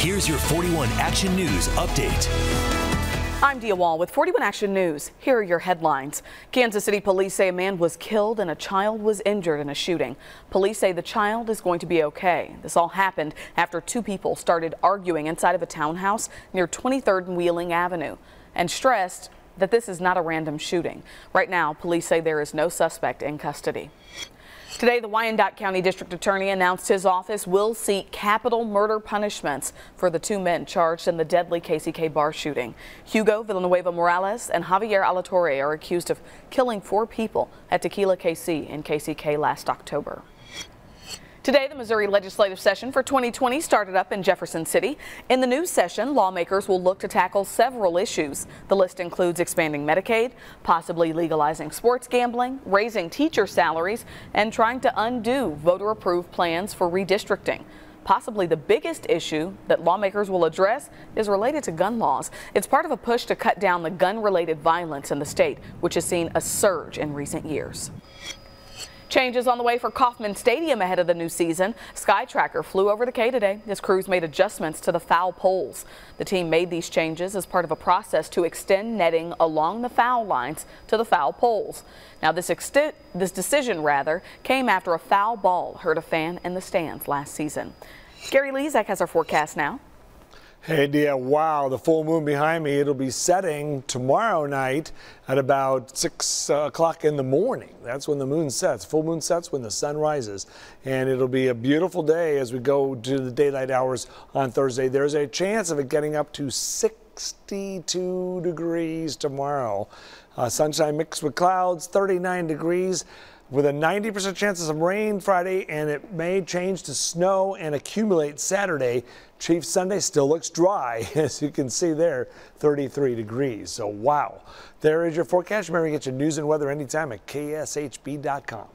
Here's your 41 Action News update. I'm Dia Wall with 41 Action News. Here are your headlines. Kansas City police say a man was killed and a child was injured in a shooting. Police say the child is going to be okay. This all happened after two people started arguing inside of a townhouse near 23rd and Wheeling Avenue and stressed that this is not a random shooting. Right now, police say there is no suspect in custody. Today, the Wyandotte County District Attorney announced his office will seek capital murder punishments for the two men charged in the deadly KCK bar shooting. Hugo Villanueva Morales and Javier Alatorre are accused of killing four people at Tequila KC in KCK last October. Today, the Missouri legislative session for 2020 started up in Jefferson City. In the new session, lawmakers will look to tackle several issues. The list includes expanding Medicaid, possibly legalizing sports gambling, raising teacher salaries, and trying to undo voter-approved plans for redistricting. Possibly the biggest issue that lawmakers will address is related to gun laws. It's part of a push to cut down the gun-related violence in the state, which has seen a surge in recent years. Changes on the way for Kauffman Stadium ahead of the new season. Skytracker flew over the K today. His crews made adjustments to the foul poles. The team made these changes as part of a process to extend netting along the foul lines to the foul poles. Now this, this decision rather came after a foul ball hurt a fan in the stands last season. Gary Lezak has our forecast now. Hey, Dia, wow, the full moon behind me. It'll be setting tomorrow night at about 6 o'clock in the morning. That's when the moon sets. Full moon sets when the sun rises. And it'll be a beautiful day as we go to the daylight hours on Thursday. There's a chance of it getting up to 62 degrees tomorrow. Uh, sunshine mixed with clouds, 39 degrees with a 90% chance of some rain Friday, and it may change to snow and accumulate Saturday. Chief Sunday still looks dry, as you can see there, 33 degrees. So, wow. There is your forecast. Remember, get your news and weather anytime at kshb.com.